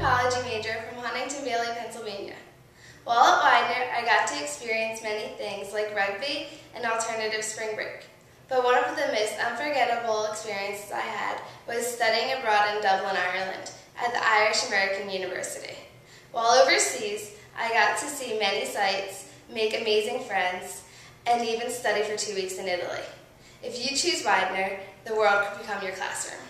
College major from Huntington Valley, Pennsylvania. While at Widener, I got to experience many things like rugby and alternative spring break. But one of the most unforgettable experiences I had was studying abroad in Dublin, Ireland, at the Irish American University. While overseas, I got to see many sights, make amazing friends, and even study for two weeks in Italy. If you choose Widener, the world could become your classroom.